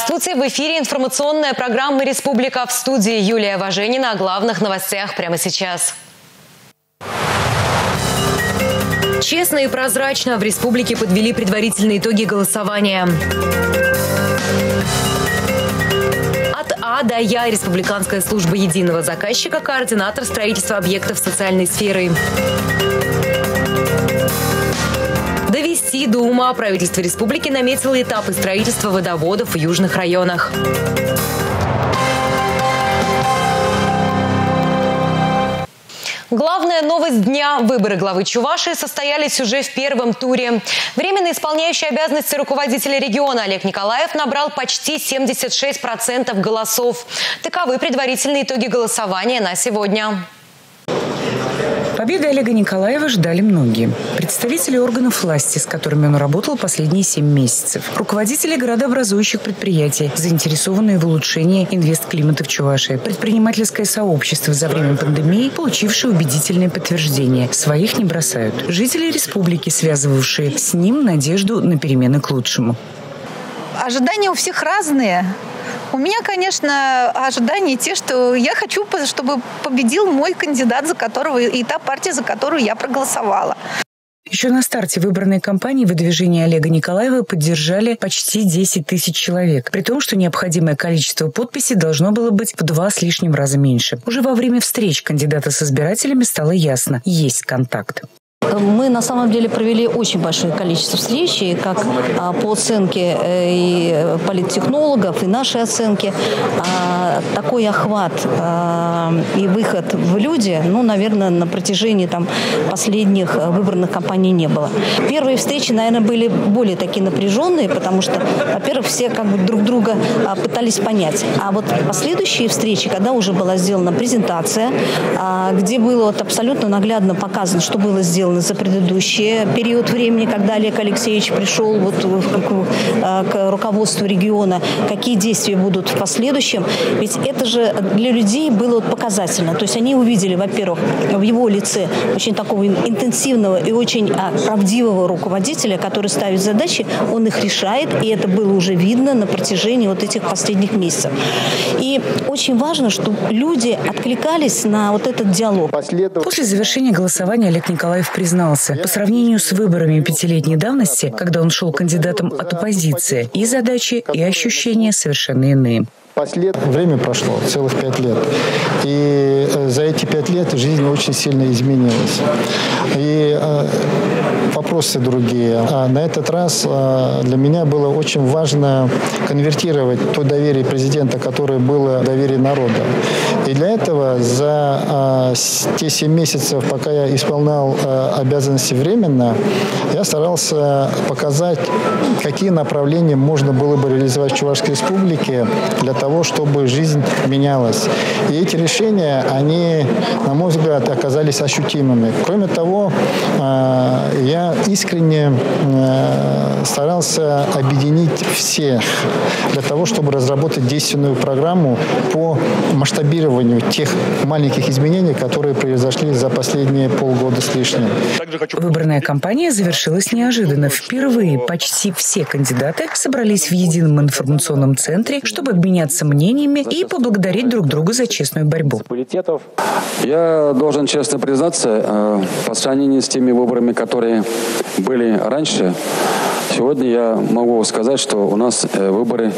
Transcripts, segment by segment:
Здравствуйте! В эфире информационная программа «Республика» в студии Юлия Важенина. О главных новостях прямо сейчас. Честно и прозрачно в республике подвели предварительные итоги голосования. От А до Я Республиканская служба единого заказчика, координатор строительства объектов социальной сферы. Довести до ума правительство республики наметило этапы строительства водоводов в южных районах. Главная новость дня – выборы главы Чувашии состоялись уже в первом туре. Временно исполняющий обязанности руководителя региона Олег Николаев набрал почти 76% голосов. Таковы предварительные итоги голосования на сегодня. Победы Олега Николаева ждали многие. Представители органов власти, с которыми он работал последние семь месяцев. Руководители городообразующих предприятий, заинтересованные в улучшении инвестклимата в Чувашии. Предпринимательское сообщество за время пандемии, получившее убедительное подтверждение. Своих не бросают. Жители республики, связывавшие с ним надежду на перемены к лучшему. Ожидания у всех разные. У меня, конечно, ожидания те, что я хочу, чтобы победил мой кандидат, за которого и та партия, за которую я проголосовала. Еще на старте выборной кампании выдвижение Олега Николаева поддержали почти 10 тысяч человек, при том, что необходимое количество подписей должно было быть в два с лишним раза меньше. Уже во время встреч кандидата с избирателями стало ясно – есть контакт. Мы на самом деле провели очень большое количество встреч, как а, по оценке э, и политтехнологов, и нашей оценки, а, такой охват а, и выход в люди, ну, наверное, на протяжении там, последних э, выборных кампаний не было. Первые встречи, наверное, были более такие напряженные, потому что, во-первых, все как бы друг друга пытались понять. А вот последующие встречи, когда уже была сделана презентация, где было вот абсолютно наглядно показано, что было сделано за предыдущий период времени, когда Олег Алексеевич пришел вот к, к руководству региона, какие действия будут в последующем. Ведь это же для людей было вот показательно. То есть они увидели, во-первых, в его лице очень такого интенсивного и очень а, правдивого руководителя, который ставит задачи, он их решает, и это было уже видно на протяжении вот этих последних месяцев. И очень важно, чтобы люди откликались на вот этот диалог. После завершения голосования Олег Николаев признался, по сравнению с выборами пятилетней давности, когда он шел кандидатом от оппозиции, и задачи, и ощущения совершенно иные. Время прошло, целых пять лет. И э, за эти пять лет жизнь очень сильно изменилась. И э, вопросы другие. А на этот раз э, для меня было очень важно конвертировать то доверие президента, которое было доверие народа. И для этого за те семь месяцев, пока я исполнял обязанности временно, я старался показать, какие направления можно было бы реализовать в Чувашской республике для того, чтобы жизнь менялась. И эти решения, они, на мой взгляд, оказались ощутимыми. Кроме того, я искренне э, старался объединить всех для того, чтобы разработать действенную программу по масштабированию тех маленьких изменений, которые произошли за последние полгода с лишним. Выборная кампания завершилась неожиданно. Впервые почти все кандидаты собрались в едином информационном центре, чтобы обменяться мнениями и поблагодарить друг друга за честную борьбу. Я должен честно признаться, э, по сравнению с теми выборами, которые были раньше, сегодня я могу сказать, что у нас э, выборы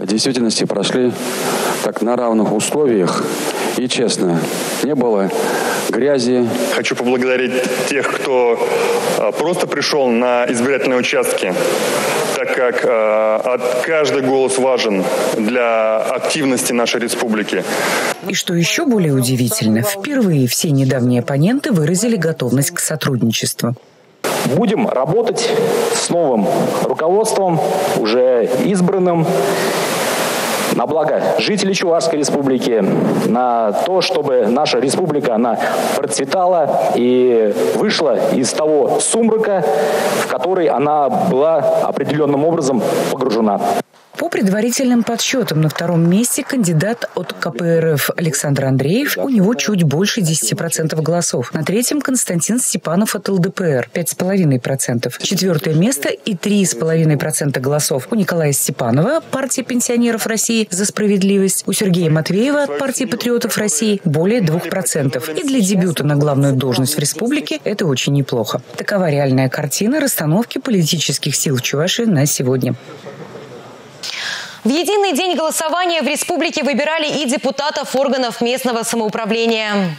в действительности прошли так на равных условиях и честно. Не было грязи. Хочу поблагодарить тех, кто э, просто пришел на избирательные участки так как э, каждый голос важен для активности нашей республики. И что еще более удивительно, впервые все недавние оппоненты выразили готовность к сотрудничеству. Будем работать с новым руководством, уже избранным, на благо жителей Чувашской республики, на то, чтобы наша республика, она процветала и вышла из того сумрака, в который она была определенным образом погружена. По предварительным подсчетам на втором месте кандидат от КПРФ Александр Андреев. У него чуть больше 10% голосов. На третьем Константин Степанов от ЛДПР 5,5%. Четвертое место и 3,5% голосов у Николая Степанова, партии пенсионеров России за справедливость. У Сергея Матвеева от партии патриотов России более 2%. И для дебюта на главную должность в республике это очень неплохо. Такова реальная картина расстановки политических сил в Чувашии на сегодня. В единый день голосования в республике выбирали и депутатов органов местного самоуправления.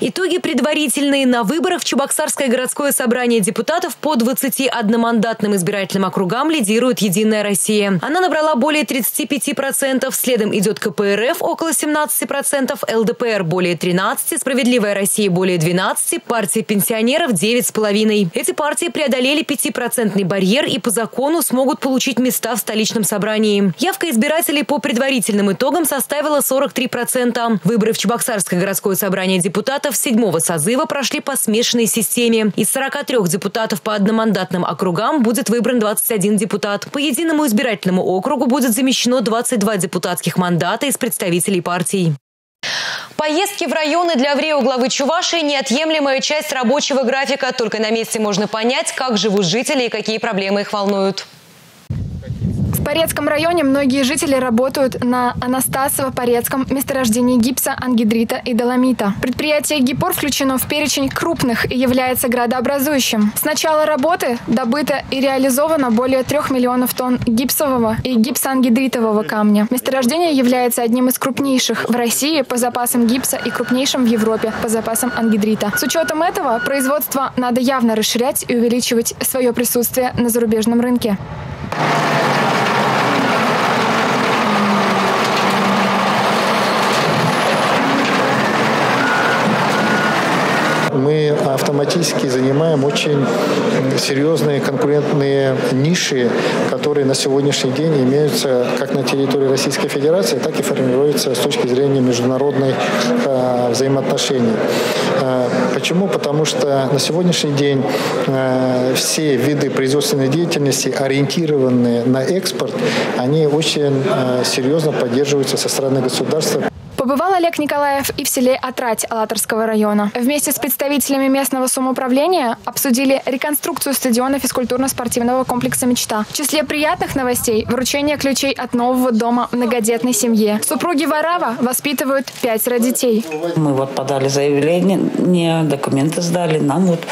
Итоги предварительные. На выборах в Чебоксарское городское собрание депутатов по 21-мандатным избирательным округам лидирует «Единая Россия». Она набрала более 35%, следом идет КПРФ около 17%, ЛДПР более 13%, «Справедливая Россия» более 12%, партия пенсионеров 9,5%. Эти партии преодолели 5% барьер и по закону смогут получить места в столичном собрании. Явка избирателей по предварительным итогам составила 43%. Выборы в Чебоксарское городское собрание депутатов депутатов седьмого созыва прошли по смешанной системе. Из 43 депутатов по одномандатным округам будет выбран 21 депутат. По единому избирательному округу будет замещено 22 депутатских мандата из представителей партий. Поездки в районы для ВРИО главы Чувашии – неотъемлемая часть рабочего графика. Только на месте можно понять, как живут жители и какие проблемы их волнуют. Порецком районе многие жители работают на Анастасово-Порецком месторождении гипса, ангидрита и доломита. Предприятие «Гипор» включено в перечень крупных и является градообразующим. С начала работы добыто и реализовано более трех миллионов тонн гипсового и гипсоангидритового камня. Месторождение является одним из крупнейших в России по запасам гипса и крупнейшим в Европе по запасам ангидрита. С учетом этого производство надо явно расширять и увеличивать свое присутствие на зарубежном рынке. Мы автоматически занимаем очень серьезные конкурентные ниши, которые на сегодняшний день имеются как на территории Российской Федерации, так и формируются с точки зрения международных э, взаимоотношений. Э, почему? Потому что на сегодняшний день э, все виды производственной деятельности, ориентированные на экспорт, они очень серьезно поддерживаются со стороны государства. Побывал Олег Николаев и в селе Атрать Алаторского района. Вместе с представителями местного самоуправления обсудили реконструкцию стадиона физкультурно-спортивного комплекса «Мечта». В числе приятных новостей – вручение ключей от нового дома многодетной семье. Супруги Варава воспитывают пятеро детей. Мы вот подали заявление, документы сдали. Нам вот,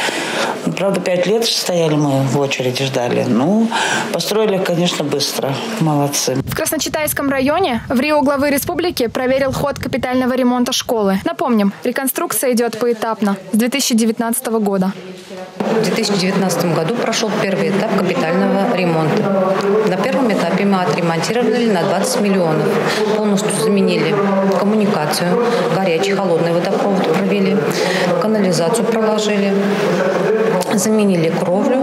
правда, пять лет стояли мы в очереди, ждали. Ну, построили, конечно, быстро. Молодцы. В Красночитайском районе в Рио главы республики проверил ход от капитального ремонта школы. Напомним, реконструкция идет поэтапно с 2019 года. В 2019 году прошел первый этап капитального ремонта. На первом этапе мы отремонтировали на 20 миллионов. Полностью заменили коммуникацию, горячий, холодный водопровод провели, канализацию проложили, заменили кровлю,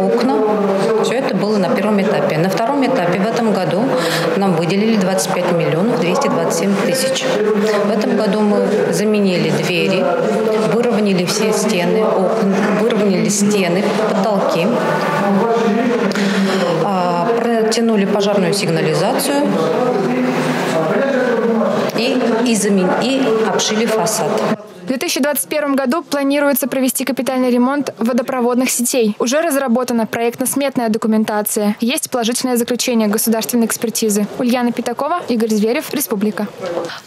окна. Было на первом этапе. На втором этапе в этом году нам выделили 25 миллионов 227 тысяч. В этом году мы заменили двери, выровняли все стены, окна, выровняли стены, потолки, а, протянули пожарную сигнализацию и, и, замен... и обшили фасад. В 2021 году планируется провести капитальный ремонт водопроводных сетей. Уже разработана проектно-сметная документация. Есть положительное заключение государственной экспертизы. Ульяна Питакова, Игорь Зверев, Республика.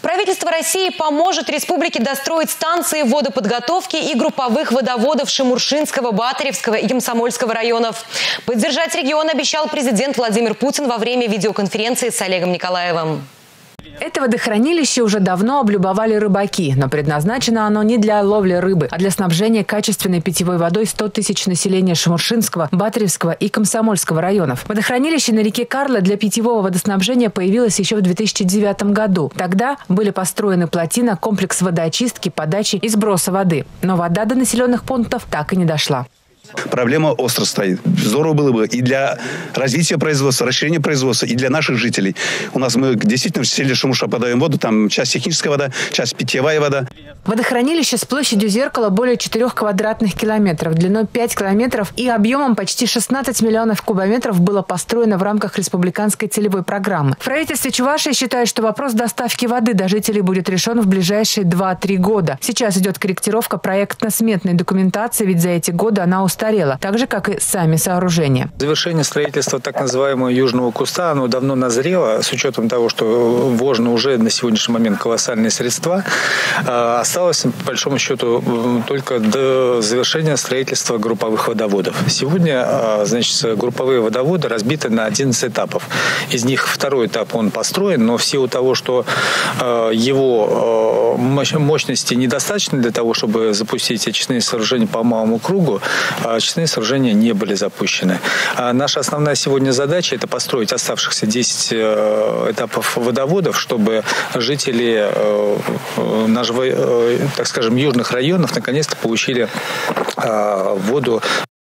Правительство России поможет республике достроить станции водоподготовки и групповых водоводов Шимуршинского, Батаревского и Комсомольского районов. Поддержать регион обещал президент Владимир Путин во время видеоконференции с Олегом Николаевым. Это водохранилище уже давно облюбовали рыбаки, но предназначено оно не для ловли рыбы, а для снабжения качественной питьевой водой 100 тысяч населения Шамуршинского, Батаревского и Комсомольского районов. Водохранилище на реке Карла для питьевого водоснабжения появилось еще в 2009 году. Тогда были построены плотина, комплекс водоочистки, подачи и сброса воды. Но вода до населенных пунктов так и не дошла. Проблема остро стоит. Здорово было бы и для развития производства, расширения производства, и для наших жителей. У нас мы действительно в селе Шумуша подаем воду, там часть техническая вода, часть питьевая вода. Водохранилище с площадью зеркала более 4 квадратных километров, длиной 5 километров и объемом почти 16 миллионов кубометров было построено в рамках республиканской целевой программы. В правительстве Чувашии считают, что вопрос доставки воды до жителей будет решен в ближайшие 2-3 года. Сейчас идет корректировка проектно-сметной документации, ведь за эти годы она устарела, так же, как и сами сооружения. Завершение строительства так называемого Южного куста, оно давно назрело, с учетом того, что вложено уже на сегодняшний момент колоссальные средства. А, осталось, по большому счету, только до завершения строительства групповых водоводов. Сегодня, а, значит, групповые водоводы разбиты на 11 этапов. Из них второй этап, он построен, но в силу того, что а, его мощности недостаточно для того, чтобы запустить очистные сооружения по малому кругу, очистные сооружения не были запущены. Наша основная сегодня задача – это построить оставшихся 10 э, этапов водоводов, чтобы жители э, нашего Э, так скажем, южных районов наконец-то получили а, воду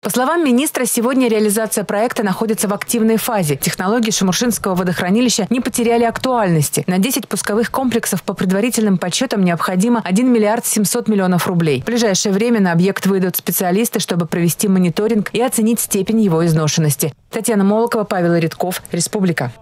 по словам министра, сегодня реализация проекта находится в активной фазе. Технологии Шамуршинского водохранилища не потеряли актуальности. На 10 пусковых комплексов по предварительным подсчетам необходимо 1 миллиард 700 миллионов рублей. В ближайшее время на объект выйдут специалисты, чтобы провести мониторинг и оценить степень его изношенности. Татьяна Молокова, Павел Редков, Республика.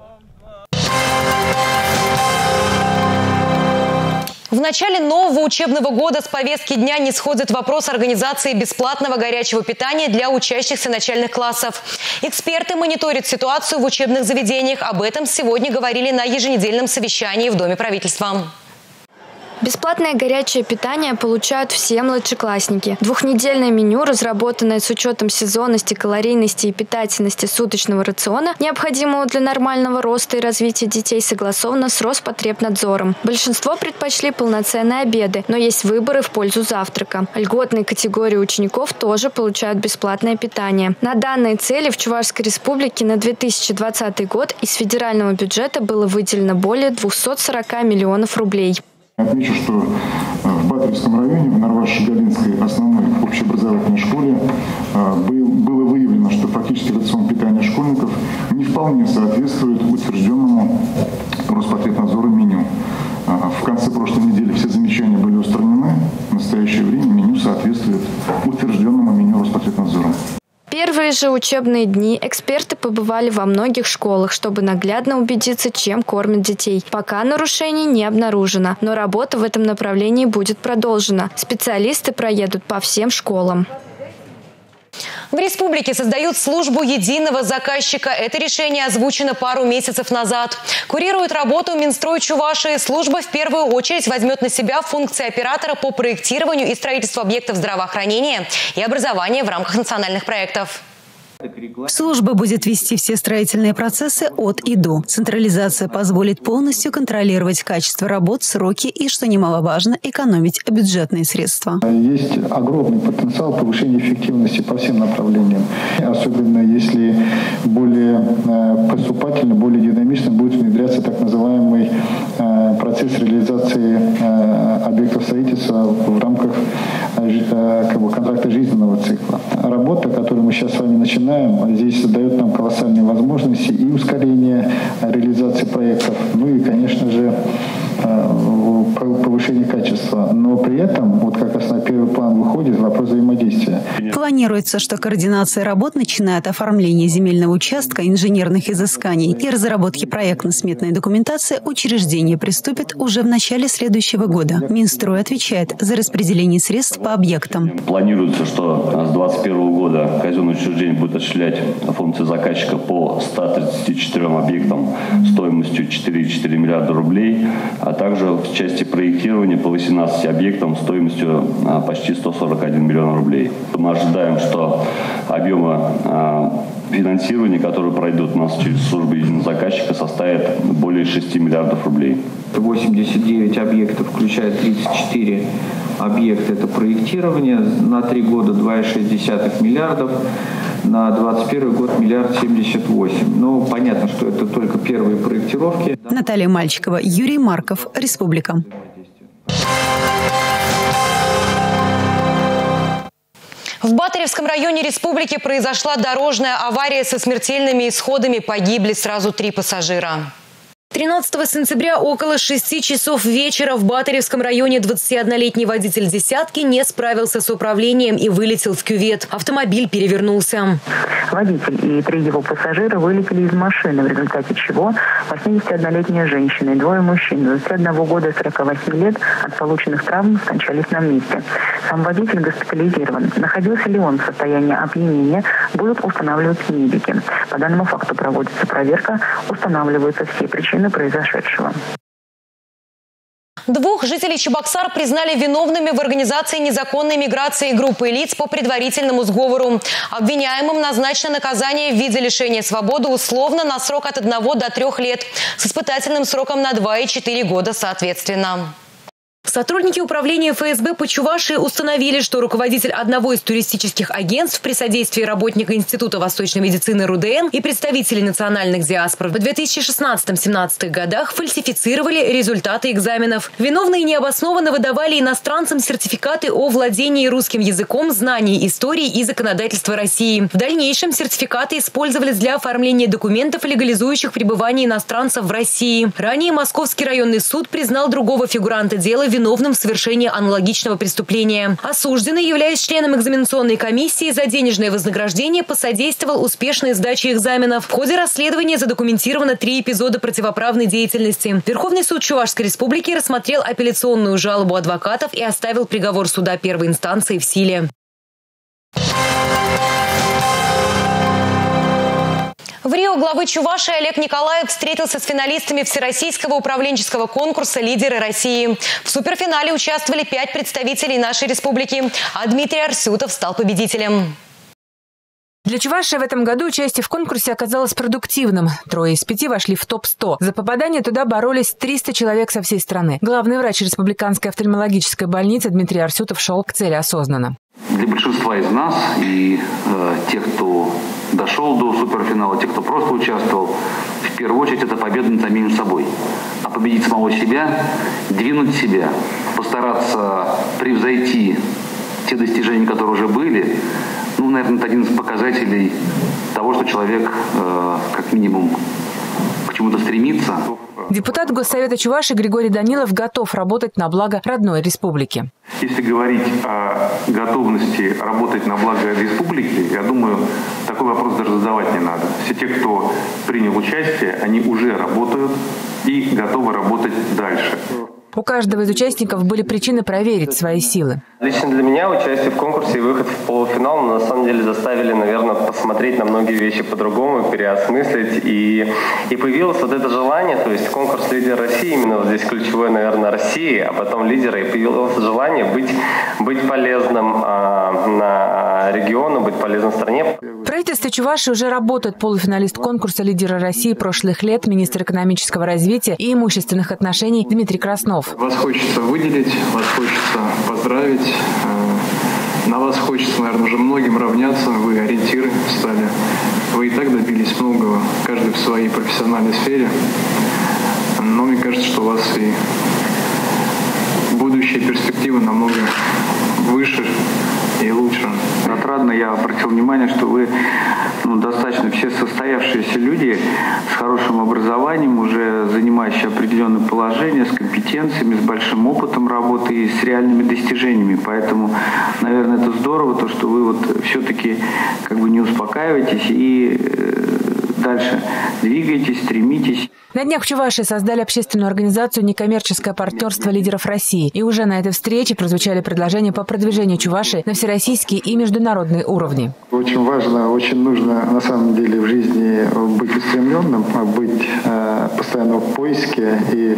В начале нового учебного года с повестки дня не сходит вопрос организации бесплатного горячего питания для учащихся начальных классов. Эксперты мониторят ситуацию в учебных заведениях. Об этом сегодня говорили на еженедельном совещании в Доме правительства. Бесплатное горячее питание получают все младшеклассники. Двухнедельное меню, разработанное с учетом сезонности, калорийности и питательности суточного рациона, необходимого для нормального роста и развития детей, согласовано с Роспотребнадзором. Большинство предпочли полноценные обеды, но есть выборы в пользу завтрака. Льготные категории учеников тоже получают бесплатное питание. На данные цели в Чувашской республике на 2020 год из федерального бюджета было выделено более 240 миллионов рублей. Отмечу, что э, в Батревском районе, в Нарваш-Галинской основной общеобразовательной школе э, было выявлено, что фактически рацион питания школьников не вполне соответствует утвержденному Роспотребнадзору меню. Э, в конце прошлой недели все замечания были устранены. В настоящее время меню соответствует утвержденному меню Роспотребнадзора первые же учебные дни эксперты побывали во многих школах, чтобы наглядно убедиться, чем кормят детей. Пока нарушений не обнаружено, но работа в этом направлении будет продолжена. Специалисты проедут по всем школам. В республике создают службу единого заказчика. Это решение озвучено пару месяцев назад. Курирует работу Минстрой Чувашии. Служба в первую очередь возьмет на себя функции оператора по проектированию и строительству объектов здравоохранения и образования в рамках национальных проектов. Служба будет вести все строительные процессы от и до. Централизация позволит полностью контролировать качество работ, сроки и, что немаловажно, экономить бюджетные средства. Есть огромный потенциал повышения эффективности по всем направлениям. Особенно если более э, поступательно, более динамично будет внедряться так называемый э, процесс реализации э, объектов строительства в рамках как бы, контракта жизненного цикла. Работа, которую мы сейчас с вами начинаем, начинаем. Здесь дает нам колоссальные возможности и ускорение реализации проектов, ну и, конечно же, Э, повышение качества. Но при этом, вот как раз на первый план выходит вопрос взаимодействия. Планируется, что координация работ, начиная от оформления земельного участка, инженерных изысканий и разработки проектно-сметной документации, учреждение приступит уже в начале следующего года. Минстрой отвечает за распределение средств по объектам. Планируется, что с 2021 года казенное учреждение будет осуществлять функции заказчика по 134 объектам стоимостью 4,4 миллиарда рублей, а также в части проектирования по 18 объектам стоимостью а, почти 141 миллион рублей. Ожидаем, что объемы а, финансирования, которые пройдут у нас через службу единого заказчика, составит более 6 миллиардов рублей. 89 объектов, включая 34 объекта, это проектирование на три года 2,6 миллиардов на 2021 год миллиард 78. Ну, понятно, что это только первые проектировки. Наталья Мальчикова, Юрий Марков, Республика. В Батаревском районе республики произошла дорожная авария со смертельными исходами. Погибли сразу три пассажира. 13 сентября около 6 часов вечера в Батаревском районе 21-летний водитель «десятки» не справился с управлением и вылетел в кювет. Автомобиль перевернулся. Водитель и три его пассажира вылетели из машины, в результате чего 81-летняя женщина и двое мужчин 21 года и 48 лет от полученных травм скончались на месте. Сам водитель госпитализирован. Находился ли он в состоянии опьянения, будут устанавливать медики. По данному факту проводится проверка, устанавливаются все причины причины произошедшего. Двух жителей Чебоксар признали виновными в организации незаконной миграции группы лиц по предварительному сговору. Обвиняемым назначено наказание в виде лишения свободы условно на срок от 1 до 3 лет с испытательным сроком на 2 и 4 года соответственно. Сотрудники управления ФСБ по Чувашии установили, что руководитель одного из туристических агентств при содействии работника Института восточной медицины РУДН и представителей национальных диаспор в 2016-17 годах фальсифицировали результаты экзаменов. Виновные необоснованно выдавали иностранцам сертификаты о владении русским языком, знании истории и законодательства России. В дальнейшем сертификаты использовались для оформления документов, легализующих пребывание иностранцев в России. Ранее Московский районный суд признал другого фигуранта дела виновным в совершении аналогичного преступления. Осужденный, являясь членом экзаменационной комиссии за денежное вознаграждение, посодействовал успешной сдаче экзаменов. В ходе расследования задокументировано три эпизода противоправной деятельности. Верховный суд Чувашской республики рассмотрел апелляционную жалобу адвокатов и оставил приговор суда первой инстанции в силе. В Рио главы Чуваши Олег Николаев встретился с финалистами Всероссийского управленческого конкурса «Лидеры России». В суперфинале участвовали пять представителей нашей республики, а Дмитрий Арсютов стал победителем. Для Чувашии в этом году участие в конкурсе оказалось продуктивным. Трое из пяти вошли в топ-100. За попадание туда боролись 300 человек со всей страны. Главный врач Республиканской офтальмологической больницы Дмитрий Арсютов шел к цели осознанно. Для большинства из нас и э, тех, кто дошел до суперфинала, тех, кто просто участвовал, в первую очередь это победа над самим собой. А победить самого себя, двинуть себя, постараться превзойти те достижения, которые уже были, ну, наверное, это один из показателей того, что человек э, как минимум чему-то стремится. Депутат Госсовета Чуваши Григорий Данилов готов работать на благо родной республики. Если говорить о готовности работать на благо республики, я думаю, такой вопрос даже задавать не надо. Все те, кто принял участие, они уже работают и готовы работать дальше. У каждого из участников были причины проверить свои силы. Лично для меня участие в конкурсе и выход в полуфинал на самом деле заставили, наверное, посмотреть на многие вещи по-другому, переосмыслить. И, и появилось вот это желание, то есть конкурс «Лидер России», именно вот здесь ключевой, наверное, России, а потом лидера, и появилось желание быть, быть полезным а, на региону, быть полезным стране. В правительстве Чуваши уже работает полуфиналист конкурса «Лидера России» прошлых лет, министр экономического развития и имущественных отношений Дмитрий Краснов. Вас хочется выделить, вас хочется поздравить. Э, на вас хочется, наверное, уже многим равняться. Вы ориентиры стали. Вы и так добились многого, каждый в своей профессиональной сфере. Но мне кажется, что у вас и будущие перспективы намного выше и лучше. Отрадно я обратил внимание, что вы ну, достаточно все состоявшиеся люди с хорошим образованием, уже занимающие определенное положение, с компетенциями, с большим опытом работы и с реальными достижениями. Поэтому, наверное, это здорово, то, что вы вот все-таки как бы не успокаиваетесь и э, дальше двигаетесь, стремитесь. На днях в Чувашии создали общественную организацию «Некоммерческое партнерство лидеров России». И уже на этой встрече прозвучали предложения по продвижению Чувашии на всероссийские и международные уровни. Очень важно, очень нужно на самом деле в жизни быть устремленным, быть э, постоянно в поиске и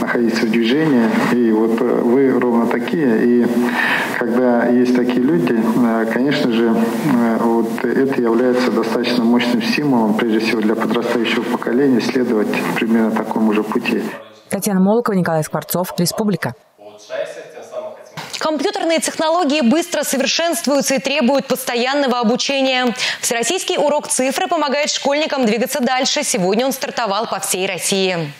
находиться в движении. И вот вы ровно такие. И когда есть такие люди, э, конечно же, э, вот это является достаточно мощным стимулом, прежде всего для подрастающего поколения, следовать примерно такому же пути. Татьяна Молокова, Николай Скворцов, Республика. Компьютерные технологии быстро совершенствуются и требуют постоянного обучения. Всероссийский урок цифры помогает школьникам двигаться дальше. Сегодня он стартовал по всей России.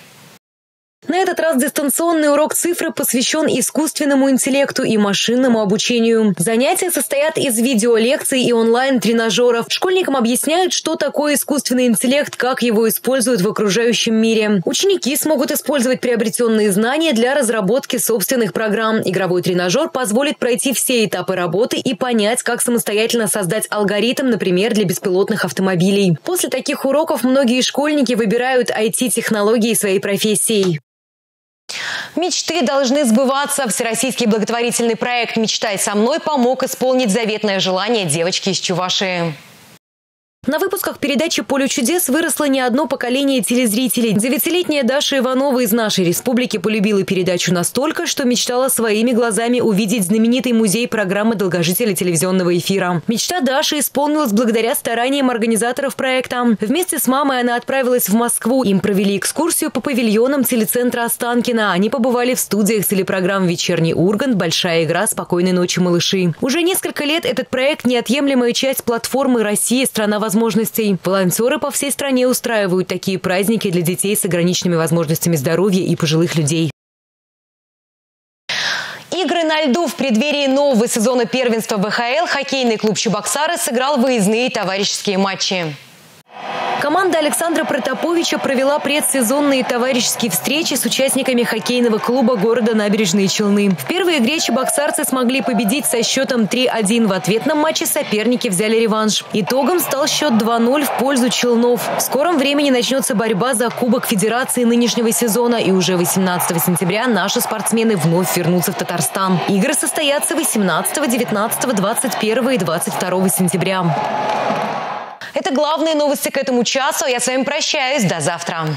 На этот раз дистанционный урок цифры посвящен искусственному интеллекту и машинному обучению. Занятия состоят из видеолекций и онлайн-тренажеров. Школьникам объясняют, что такое искусственный интеллект, как его используют в окружающем мире. Ученики смогут использовать приобретенные знания для разработки собственных программ. Игровой тренажер позволит пройти все этапы работы и понять, как самостоятельно создать алгоритм, например, для беспилотных автомобилей. После таких уроков многие школьники выбирают IT-технологии своей профессией. Мечты должны сбываться. Всероссийский благотворительный проект «Мечтай со мной» помог исполнить заветное желание девочки из Чувашии. На выпусках передачи «Поле чудес» выросло не одно поколение телезрителей. Девятилетняя Даша Иванова из нашей республики полюбила передачу настолько, что мечтала своими глазами увидеть знаменитый музей программы долгожителя телевизионного эфира. Мечта Даши исполнилась благодаря стараниям организаторов проекта. Вместе с мамой она отправилась в Москву. Им провели экскурсию по павильонам телецентра Останкина. Они побывали в студиях телепрограмм «Вечерний Ургант», «Большая игра», «Спокойной ночи, малыши». Уже несколько лет этот проект – неотъемлемая часть платформы «Россия. Страна возможностей» возможностей. Волонтеры по всей стране устраивают такие праздники для детей с ограниченными возможностями здоровья и пожилых людей. Игры на льду в преддверии нового сезона первенства ВХЛ хоккейный клуб «Чебоксары» сыграл выездные товарищеские матчи. Команда Александра Протоповича провела предсезонные товарищеские встречи с участниками хоккейного клуба города Набережные Челны. В первой игре чебоксарцы смогли победить со счетом 3-1. В ответном матче соперники взяли реванш. Итогом стал счет 2-0 в пользу Челнов. В скором времени начнется борьба за Кубок Федерации нынешнего сезона. И уже 18 сентября наши спортсмены вновь вернутся в Татарстан. Игры состоятся 18, 19, 21 и 22 сентября. Это главные новости к этому часу. Я с вами прощаюсь. До завтра.